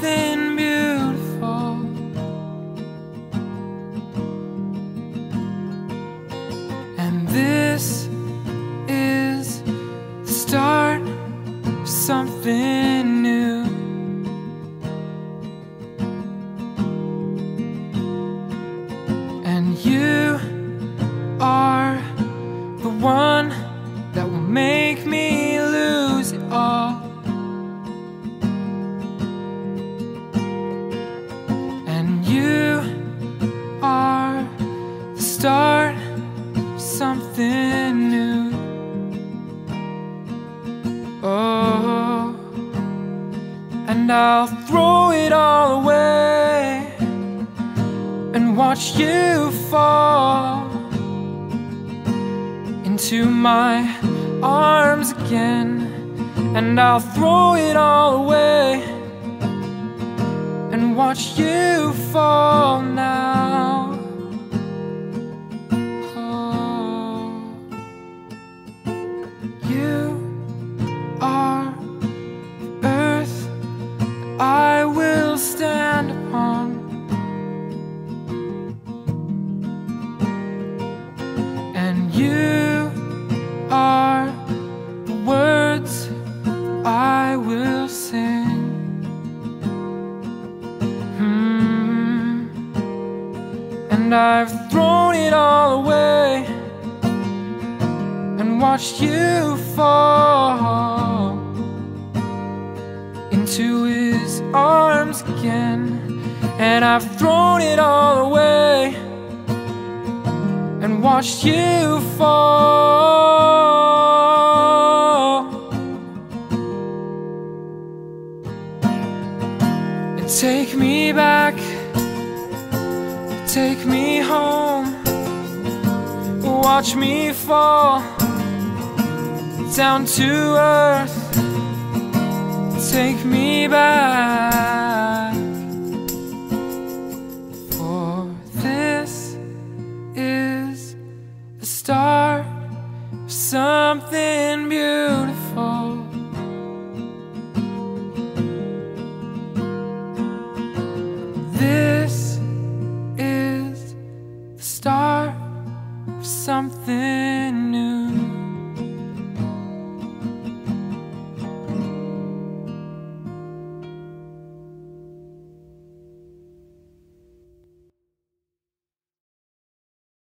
something beautiful. And this is the start of something new. And you are the one that will make me. Something new. Oh, and I'll throw it all away and watch you fall into my arms again. And I'll throw it all away and watch you fall now. Words I will sing. Hmm. And I've thrown it all away and watched you fall into his arms again. And I've thrown it all away and watched you fall. Take me back, take me home, watch me fall down to earth. Take me back, for this is the start of something beautiful.